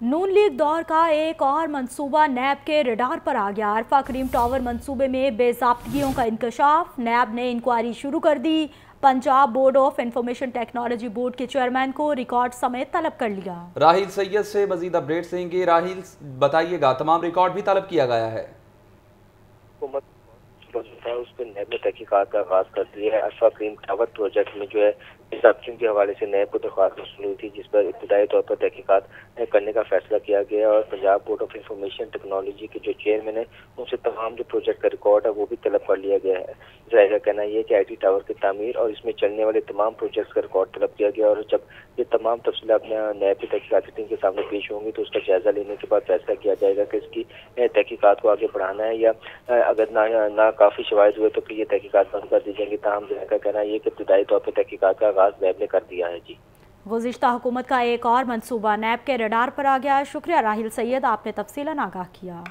نون league دور کا ایک اور منصوبہ نیب کے ریڈار پر آ گیا۔ عرفہ کریم ٹاور منصوبے میں بے ضابطگیوں کا انکشاف۔ نیب نے انکوائری شروع کر دی۔ Punjab board of information technology board کے چیئرمین کو ریکارڈ سمیت طلب کر لیا۔ راہیل سید سے مزید اپڈیٹ دیں گے۔ راہیل بتائیے گا، تمام ریکارڈ بھی طلب کیا گیا ہے؟ پروجیکٹ ہے، اس پہ نیب نے تحقیقات کا آغاز کر دیا ہے۔ عرفہ کریم ٹاور پروجیکٹ میں جو ہے، اس کے حوالے سے نیب کو درخواست موصول ہوئی تھی، جس پر ابتدائی طور پر تحقیقات کرنے کا فیصلہ کیا گیا اور Punjab board of information technology کے جو چیئرمین ہیں، ان سے تمام جو پروجیکٹ کا ریکارڈ ہے، وہ بھی طلب کر لیا گیا ہے۔ ظاہر کا کہنا یہ کہ آئی ٹی ٹاور کی تعمیر اور اس میں چلنے والے تمام پروجیکٹس کا ریکارڈ طلب کیا گیا اور جب یہ تمام تفصیلات اپنے نیب کی تحقیقاتی ٹیم کے سامنے پیش ہوں گی، تو اس کا جائزہ لینے کے بعد فیصلہ کیا جائے گا کہ اس کی تحقیقات کو آگے بڑھانا ہے یا اگر نہ کافی شواہد ہوئے تو پھر یہ تحقیقات بند کر دی جائیں گی۔ تاہم، ظاہر کا کہنا یہ کہ ابتدائی طور پہ تحقیقات کا آغاز نیب نے کر دیا ہے۔ جی۔ گزشتہ حکومت کا ایک اور منصوبہ نیب کے ریڈار پر آ گیا۔ شکریہ، راہل سید، آپ نے تفصیلاً آگاہ کیا۔